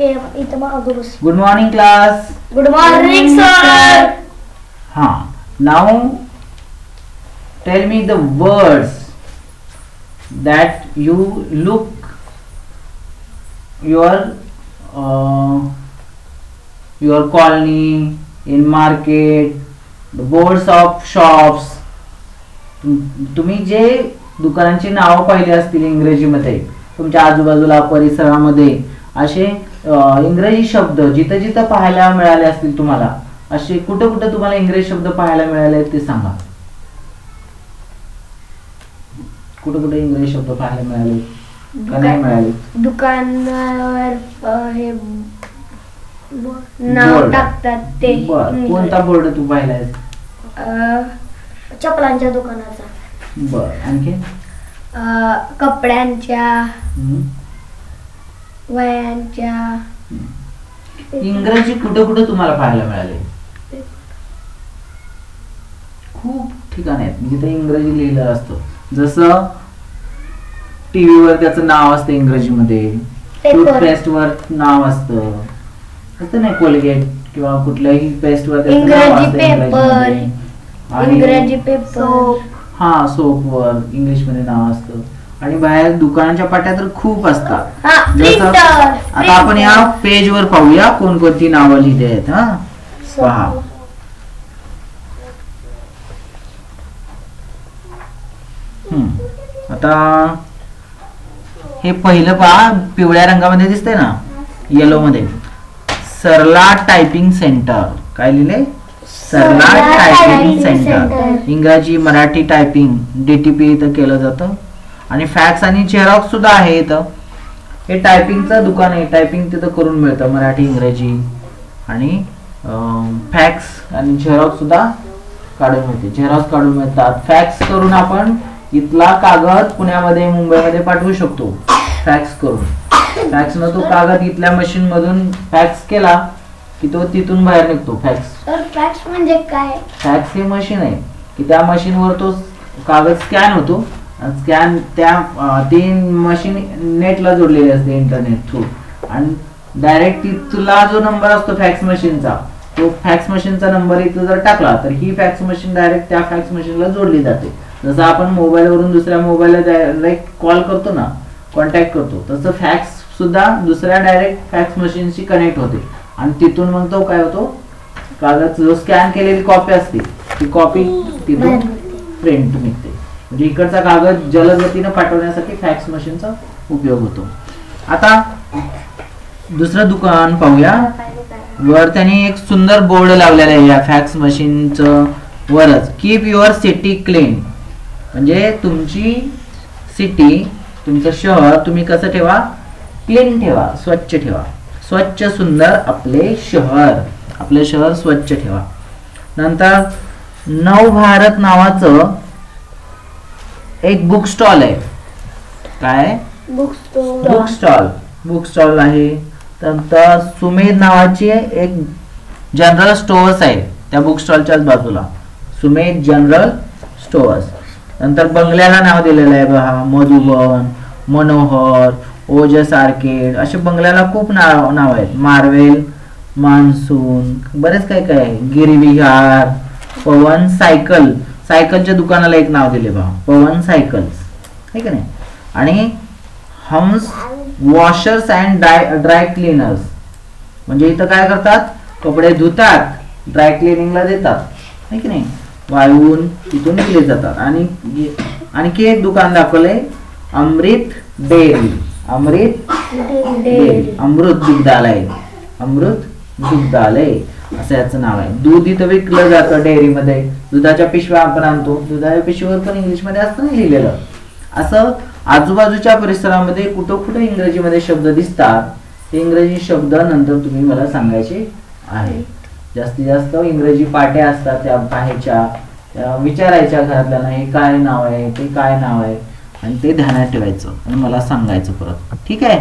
इथं मागं बस good morning class good morning sir हा नाव tell me the words that you look your your colony in market the boards of shops तुम्ही जे दुकानांची नावं पाहिली असतील इंग्रजीमध्ये तुमच्या आजूबाजूला परिसरामध्ये असे इंग्रजी शब्द जिथं जिथं पाहायला मिळाले असतील तुम्हाला असे कुठं कुठं तुम्हाला इंग्रजी शब्द पाहायला मिळाले आहेत ते सांगा. कुठं कुठे इंग्रजी शब्द पाहायला मिळाले दुकानावर हे नाव. टाकतात ते. कोणता बोर्ड तू पाहिला आहे अं, चपलांच्या दुकानाचा. बर. आणखी कपड्यांच्या. वयांच्या इंग्रजी कुठं कुठं तुम्हाला पाहायला मिळाले? खूप ठिकाणी आहेत. जिथे इंग्रजी लिहिलं असतं. जसं टीव्हीवर त्याचं नाव असतं इंग्रजीमध्ये. Paper. टूथपेस्ट वर नाव असतं. असतं नाही कोलगेट किंवा कुठल्याही पेस्ट वर त्याचं नाव इंग्रजी पेपर हा सोप वर इंग्लिशमध्ये नाव असतं. आणि बाहेर दुकानाच्या पाट्या तर खूप असतात. हा जसं आता आपण या पेज वर पाहूया कोणकोणती नावं लिहिली आहेत हा? पहा. हम्म. आता हे पहिलं पहा पिवळ्या रंगामध्ये दिसतंय ना? येलो मध्ये सरला टायपिंग सेंटर काय लिहिले? सरला टायपिंग सेंटर. इंग्रजी मराठी टायपिंग डीटीपी इथं केलं जातं. आणि फॅक्स आणि झेरॉक्स सुद्धा आहे इथं. हे टायपिंगचं दुकान आहे. टायपिंग तिथं करून मिळतं मराठी इंग्रजी आणि फॅक्स आणि झेरॉक्स सुद्धा काढून मिळते. झेरॉक्स काढून मिळतात. फॅक्स करून आपण इथला कागद पुण्यामध्ये मुंबईमध्ये पाठवू शकतो. फॅक्स करून. फॅक्स न तो कागद इथल्या मशीन मधून फॅक्स केला की तो तिथून बाहेर निघतो. फॅक्स फॅक्स म्हणजे काय? फॅक्स हे मशीन आहे. की त्या मशीनवर तो कागद स्कॅन होतो. स्कॅन त्या ती मशीन नेटला जोडलेली असते इंटरनेट थ्रू आणि डायरेक्ट तुला जो नंबर असतो फॅक्स मशीनचा तो फॅक्स मशीनचा नंबर इथं जर टाकला तर ही फॅक्स मशीन डायरेक्ट त्या फॅक्स मशीनला जोडली जाते. जसं आपण मोबाईलवरून दुसऱ्या मोबाईलला डायरेक्ट कॉल करतो ना कॉन्टॅक्ट करतो तसं फॅक्स सुद्धा दुसऱ्या डायरेक्ट फॅक्स मशीनशी कनेक्ट होते. आणि तिथून मग तो काय होतो? कागद जो स्कॅन केलेली कॉपी असते ती कॉपी तिथून प्रिंट निघते. म्हणजे इकडचा कागद जलदगतीनं पाठवण्यासाठी फॅक्स मशीनचा उपयोग होतो. आता दुसरं दुकान पाहूया. वर त्यांनी एक सुंदर बोर्ड लावलेला आहे या फॅक्स मशीनचं वरच. कीप युअर सिटी क्लीन म्हणजे तुमची सिटी तुमचं शहर तुम्ही कसं ठेवा? क्लीन ठेवा स्वच्छ ठेवा. स्वच्छ सुंदर आपले शहर. आपले शहर स्वच्छ ठेवा. नंतर नव भारत नावाचं एक बुक स्टॉल आहे. काय? Book book stall book stall आहे. नंतर सुमेध नावाची एक जनरल स्टोअर्स आहे त्या बुक स्टॉलच्याच बाजूला. सुमेध जनरल स्टोअर्स नंतर बंगल्याला नाव दिलेलं आहे बघा. मधुबन मनोहर ओजस आर्केड असे बंगल्याला खूप नाव नाव आहेत. मार्वेल मान्सून बरेच काय काय आहे. गिरविहार पवन सायकल सायकलच्या दुकानाला एक नाव दिले बघा पवन सायकल्स. आहे का नाही? आणि hums washers and dry dry cleaners. म्हणजे इथं काय करतात? कपडे धुतात ड्राय क्लिनिंगला देतात. है की नाही? वाळवून तिथून दिले जातात. आणि आणखी एक दुकान दाखवलंय अमृत डेअरी. अमृत अमृत दुग्धालय. अमृत दुग्धालय. असं याचं नाव आहे. दूध इथं विकलं जातं डेअरीमध्ये. दुधाच्या पिशव्या आपण आणतो. दुधाच्या पिशवीवर पण इंग्लिशमध्ये असतं ना लिहिलेलं. असं आजूबाजूच्या परिसरामध्ये कुठं कुठं इंग्रजीमध्ये शब्द दिसतात ते इंग्रजी शब्द नंतर तुम्ही मला सांगायचे आहे. जास्तीत जास्त इंग्रजी पाट्या असतात त्या पाहायच्या विचारायच्या घरातल्यांना हे काय नाव आहे ते काय नाव आहे? आणि ते ध्यानात ठेवायचं आणि मला सांगायचं परत. ठीक आहे?